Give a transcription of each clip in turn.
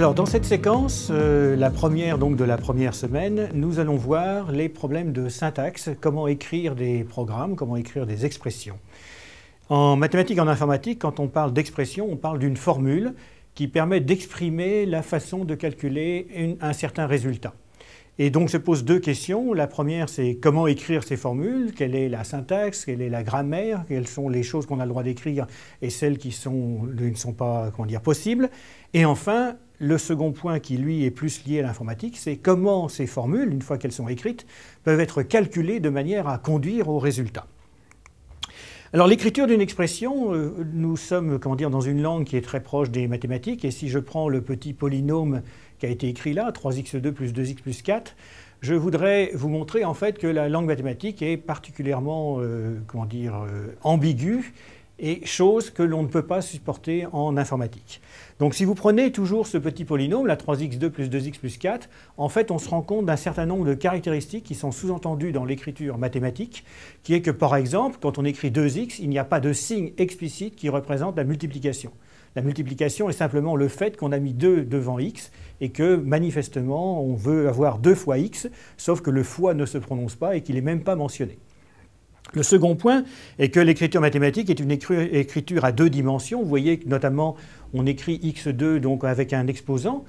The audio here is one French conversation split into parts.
Alors dans cette séquence, euh, la première donc de la première semaine, nous allons voir les problèmes de syntaxe, comment écrire des programmes, comment écrire des expressions. En mathématiques en informatique, quand on parle d'expression, on parle d'une formule qui permet d'exprimer la façon de calculer un certain résultat. Et donc se posent deux questions. La première, c'est comment écrire ces formules, quelle est la syntaxe, quelle est la grammaire, quelles sont les choses qu'on a le droit d'écrire et celles qui ne sont pas comment dire, possibles? Et enfin, le second point qui, lui, est plus lié à l'informatique, c'est comment ces formules, une fois qu'elles sont écrites, peuvent être calculées de manière à conduire au résultat. Alors l'écriture d'une expression, euh, nous sommes comment dire, dans une langue qui est très proche des mathématiques, et si je prends le petit polynôme qui a été écrit là, 3x2 plus 2x plus 4, je voudrais vous montrer en fait que la langue mathématique est particulièrement euh, comment dire, euh, ambiguë et chose que l'on ne peut pas supporter en informatique. Donc si vous prenez toujours ce petit polynôme, la 3x2 plus 2x plus 4, en fait on se rend compte d'un certain nombre de caractéristiques qui sont sous-entendues dans l'écriture mathématique, qui est que par exemple, quand on écrit 2x, il n'y a pas de signe explicite qui représente la multiplication. La multiplication est simplement le fait qu'on a mis 2 devant x et que manifestement on veut avoir 2 fois x, sauf que le fois ne se prononce pas et qu'il n'est même pas mentionné. Le second point est que l'écriture mathématique est une écriture à deux dimensions. Vous voyez que notamment on écrit x2 donc avec un exposant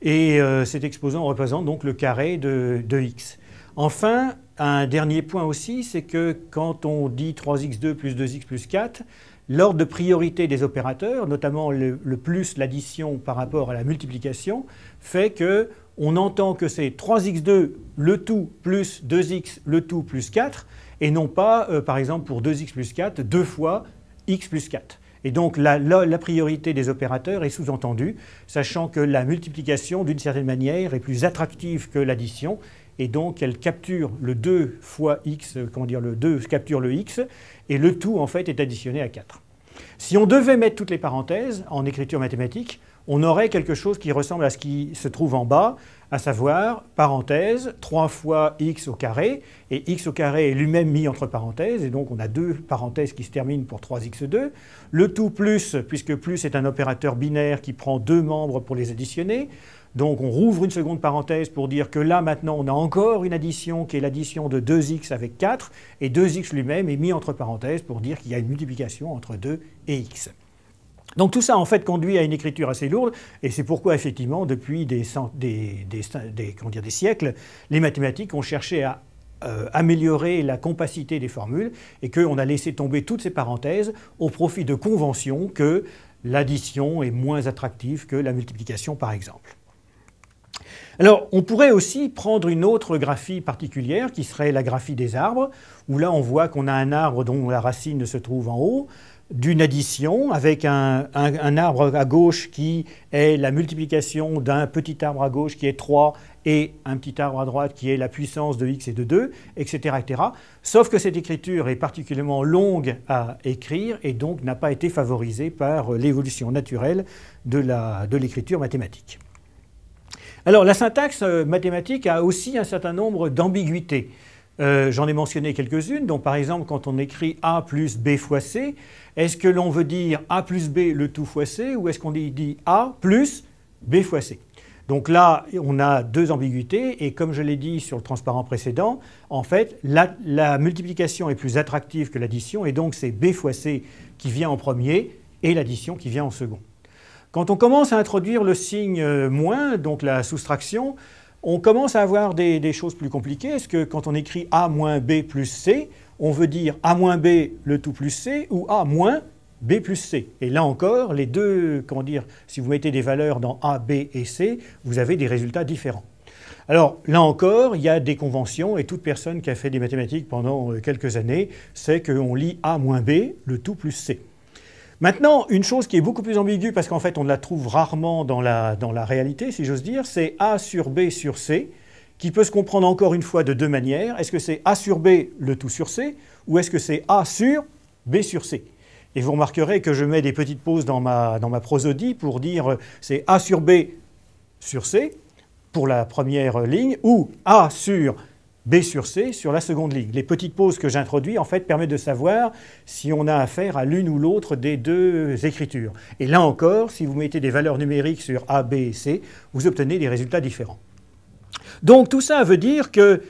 et euh, cet exposant représente donc le carré de, x. Enfin, un dernier point aussi, c'est que quand on dit 3x2 plus 2x plus 4, l'ordre de priorité des opérateurs, notamment le, le plus l'addition par rapport à la multiplication, fait que on entend que c'est 3x2 le tout plus 2x le tout plus 4 et non pas, euh, par exemple, pour 2x plus 4, deux fois x plus 4. Et donc la, priorité des opérateurs est sous-entendue, sachant que la multiplication, d'une certaine manière, est plus attractive que l'addition, et donc elle capture le 2 fois x, euh, comment dire, le 2 capture le x, et le tout, en fait, est additionné à 4. Si on devait mettre toutes les parenthèses en écriture mathématique, on aurait quelque chose qui ressemble à ce qui se trouve en bas, à savoir, parenthèse, 3 fois x au carré, et x au carré est lui-même mis entre parenthèses, et donc on a deux parenthèses qui se terminent pour 3x2. Le tout plus, puisque plus est un opérateur binaire qui prend deux membres pour les additionner, donc on rouvre une seconde parenthèse pour dire que là maintenant on a encore une addition qui est l'addition de 2x avec 4, et 2x lui-même est mis entre parenthèses pour dire qu'il y a une multiplication entre 2 et x. Donc tout ça, en fait, conduit à une écriture assez lourde, et c'est pourquoi, effectivement, depuis des, siècles, les mathématiques ont cherché à euh, améliorer la compacité des formules, et qu'on a laissé tomber toutes ces parenthèses au profit de conventions que l'addition est moins attractive que la multiplication, par exemple. Alors, on pourrait aussi prendre une autre graphie particulière, qui serait la graphie des arbres, où là, on voit qu'on a un arbre dont la racine se trouve en haut, d'une addition avec un, arbre à gauche qui est la multiplication d'un petit arbre à gauche qui est 3 et un petit arbre à droite qui est la puissance de x et de 2, etc. etc. Sauf que cette écriture est particulièrement longue à écrire et donc n'a pas été favorisée par l'évolution naturelle de l'écriture mathématique. Alors la syntaxe euh, mathématique a aussi un certain nombre d'ambiguïtés. Euh, j'en ai mentionné quelques-unes. Donc, par exemple, quand on écrit A plus B fois C, est-ce que l'on veut dire A plus B le tout fois C ou est-ce qu'on dit A plus B fois C? Donc là, on a deux ambiguïtés, et comme je l'ai dit sur le transparent précédent, en fait, la, la multiplication est plus attractive que l'addition, et donc c'est B fois C qui vient en premier, et l'addition qui vient en second. Quand on commence à introduire le signe euh, moins, donc la soustraction, on commence à avoir des, choses plus compliquées. Est-ce que quand on écrit A moins B plus C, on veut dire A moins B le tout plus C ou A moins B plus C? Et là encore, les deux, comment dire, si vous mettez des valeurs dans A, B et C, vous avez des résultats différents. Alors là encore, il y a des conventions et toute personne qui a fait des mathématiques pendant euh, quelques années sait qu'on lit A moins B le tout plus C. Maintenant, une chose qui est beaucoup plus ambiguë, parce qu'en fait on la trouve rarement dans la, dans la réalité, si j'ose dire, c'est A sur B sur C, qui peut se comprendre encore une fois de deux manières. Est-ce que c'est A sur B le tout sur C, ou est-ce que c'est A sur B sur C? Et vous remarquerez que je mets des petites pauses dans ma, dans ma prosodie pour dire euh, c'est A sur B sur C, pour la première ligne, ou A sur B sur C sur la seconde ligne. Les petites pauses que j'introduis en fait permettent de savoir si on a affaire à l'une ou l'autre des deux écritures. Et là encore, si vous mettez des valeurs numériques sur A, B et C, vous obtenez des résultats différents. Donc tout ça veut dire qu'il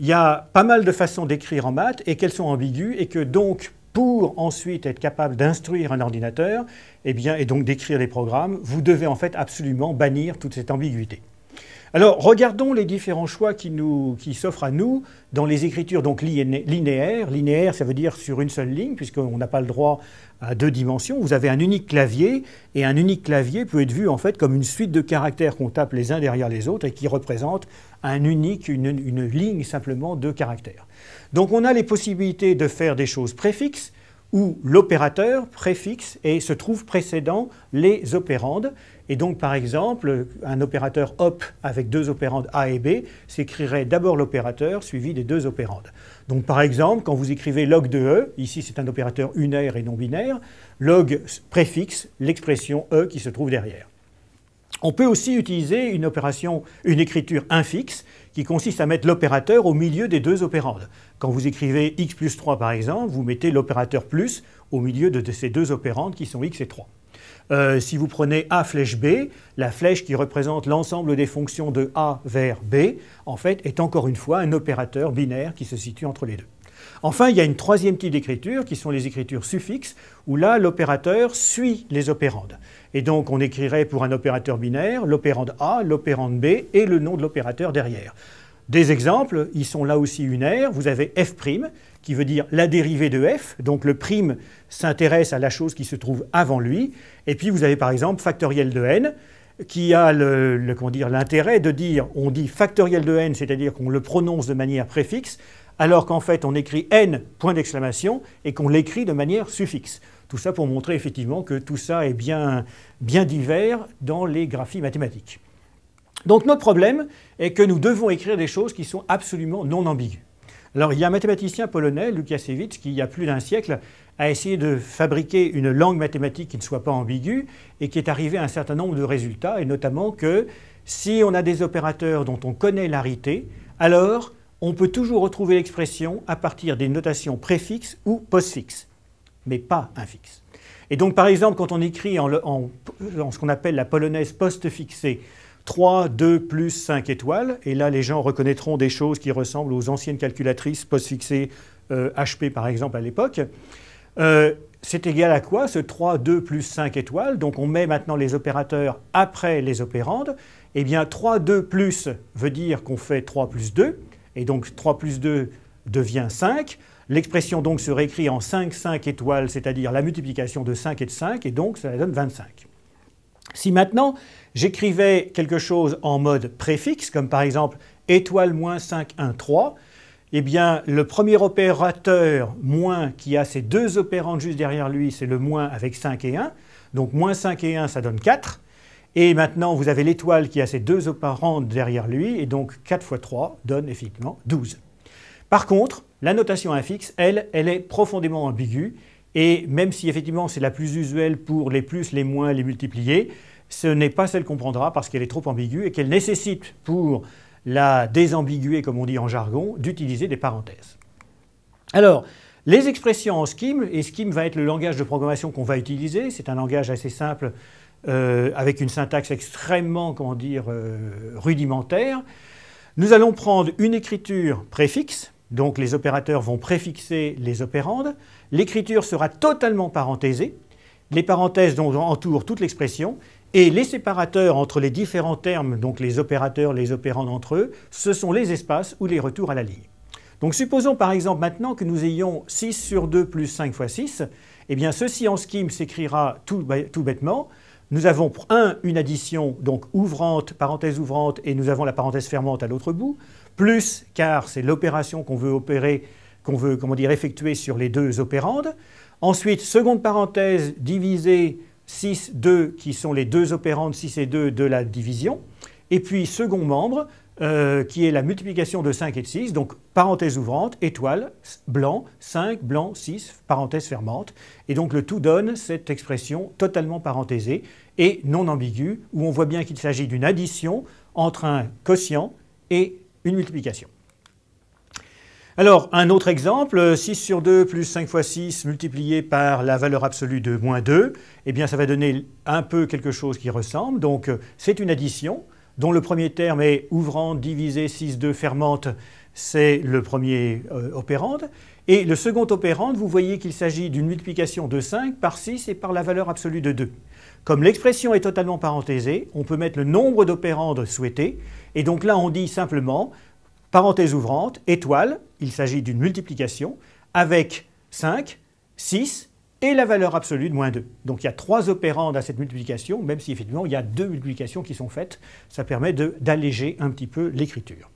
y a pas mal de façons d'écrire en maths et qu'elles sont ambiguës et que donc pour ensuite être capable d'instruire un ordinateur eh bien, et donc d'écrire des programmes, vous devez en fait absolument bannir toute cette ambiguïté. Alors, regardons les différents choix qui, s'offrent à nous dans les écritures donc linéaires. Linéaire, ça veut dire sur une seule ligne, puisqu'on n'a pas le droit à deux dimensions. Vous avez un unique clavier, et un unique clavier peut être vu en fait comme une suite de caractères qu'on tape les uns derrière les autres et qui représente un unique, une ligne simplement de caractères. Donc, on a les possibilités de faire des choses préfixes, où l'opérateur préfixe et se trouve précédant les opérandes. Et donc, par exemple, un opérateur OP avec deux opérandes A et B s'écrirait d'abord l'opérateur suivi des deux opérandes. Donc, par exemple, quand vous écrivez log de E, ici c'est un opérateur unaire et non binaire, log préfixe l'expression E qui se trouve derrière. On peut aussi utiliser une opération, une écriture infixe, qui consiste à mettre l'opérateur au milieu des deux opérandes. Quand vous écrivez x plus 3 par exemple, vous mettez l'opérateur plus au milieu de ces deux opérandes qui sont x et 3. Euh, si vous prenez A flèche B, la flèche qui représente l'ensemble des fonctions de A vers B, en fait, est encore une fois un opérateur binaire qui se situe entre les deux. Enfin, il y a une troisième type d'écriture qui sont les écritures suffixes, où là, l'opérateur suit les opérandes. Et donc, on écrirait pour un opérateur binaire l'opérande A, l'opérande B et le nom de l'opérateur derrière. Des exemples, ils sont là aussi unaires. Vous avez f', qui veut dire la dérivée de f. Donc le prime s'intéresse à la chose qui se trouve avant lui. Et puis vous avez par exemple factoriel de n, qui a l'intérêt de dire, on dit factoriel de n, c'est-à-dire qu'on le prononce de manière préfixe, alors qu'en fait on écrit n, point d'exclamation, et qu'on l'écrit de manière suffixe. Tout ça pour montrer effectivement que tout ça est bien, bien divers dans les graphies mathématiques. Donc notre problème est que nous devons écrire des choses qui sont absolument non ambiguës. Alors il y a un mathématicien polonais, Lukasiewicz, qui il y a plus d'un siècle a essayé de fabriquer une langue mathématique qui ne soit pas ambiguë et qui est arrivé à un certain nombre de résultats, et notamment que si on a des opérateurs dont on connaît l'arité, alors on peut toujours retrouver l'expression à partir des notations préfixes ou postfixes, mais pas infixes. Et donc par exemple, quand on écrit en, ce qu'on appelle la polonaise postfixée, 3, 2 plus 5 étoiles. Et là, les gens reconnaîtront des choses qui ressemblent aux anciennes calculatrices postfixées HP, euh, par exemple, à l'époque. Euh, c'est égal à quoi ce 3, 2 plus 5 étoiles? Donc on met maintenant les opérateurs après les opérandes. Eh bien 3, 2 plus veut dire qu'on fait 3 plus 2. Et donc 3 plus 2 devient 5. L'expression donc se réécrit en 5, 5 étoiles, c'est-à-dire la multiplication de 5 et de 5, et donc ça donne 25. Si maintenant j'écrivais quelque chose en mode préfixe, comme par exemple étoile moins 5, 1, 3, eh bien le premier opérateur moins qui a ces deux opérandes juste derrière lui, c'est le moins avec 5 et 1. Donc moins 5 et 1, ça donne 4. Et maintenant, vous avez l'étoile qui a ces deux opérandes derrière lui, et donc 4 fois 3 donne effectivement 12. Par contre, la notation infixe, elle, elle est profondément ambiguë, et même si effectivement c'est la plus usuelle pour les plus, les moins, les multipliés, ce n'est pas celle qu'on prendra parce qu'elle est trop ambiguë et qu'elle nécessite pour la désambiguer, comme on dit en jargon, d'utiliser des parenthèses. Alors, les expressions en Scheme, et Scheme va être le langage de programmation qu'on va utiliser, c'est un langage assez simple euh, avec une syntaxe extrêmement, comment dire, euh, rudimentaire. Nous allons prendre une écriture préfixe, donc les opérateurs vont préfixer les opérandes. L'écriture sera totalement parenthésée. Les parenthèses entourent toute l'expression. Et les séparateurs entre les différents termes, donc les opérateurs, les opérandes entre eux, ce sont les espaces ou les retours à la ligne. Donc supposons par exemple maintenant que nous ayons 6 sur 2 plus 5 fois 6. Eh bien ceci en scheme s'écrira tout, tout bêtement. Nous avons 1, une addition, donc ouvrante, parenthèse ouvrante, et nous avons la parenthèse fermante à l'autre bout plus, car c'est l'opération qu'on veut opérer, qu'on veut comment dire, effectuer sur les deux opérandes. Ensuite, seconde parenthèse, diviser 6, 2, qui sont les deux opérandes 6 et 2 de la division. Et puis, second membre, euh, qui est la multiplication de 5 et de 6, donc parenthèse ouvrante, étoile, blanc, 5, blanc, 6, parenthèse fermante. Et donc le tout donne cette expression totalement parenthésée et non ambiguë, où on voit bien qu'il s'agit d'une addition entre un quotient et une multiplication. Alors, un autre exemple, 6 sur 2 plus 5 fois 6 multiplié par la valeur absolue de moins 2, eh bien ça va donner un peu quelque chose qui ressemble. Donc c'est une addition dont le premier terme est ouvrant divisé 6 2 fermente, c'est le premier euh, opérande. Et le second opérande, vous voyez qu'il s'agit d'une multiplication de 5 par 6 et par la valeur absolue de 2. Comme l'expression est totalement parenthésée, on peut mettre le nombre d'opérandes souhaités. Et donc là, on dit simplement, parenthèse ouvrante, étoile, il s'agit d'une multiplication, avec 5, 6 et la valeur absolue de moins 2. Donc il y a trois opérandes à cette multiplication, même si effectivement il y a deux multiplications qui sont faites. Ça permet d'alléger un petit peu l'écriture.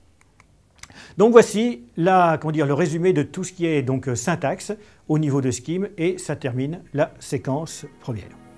Donc voici dire, le résumé de tout ce qui est donc syntaxe au niveau de Scheme et ça termine la séquence première.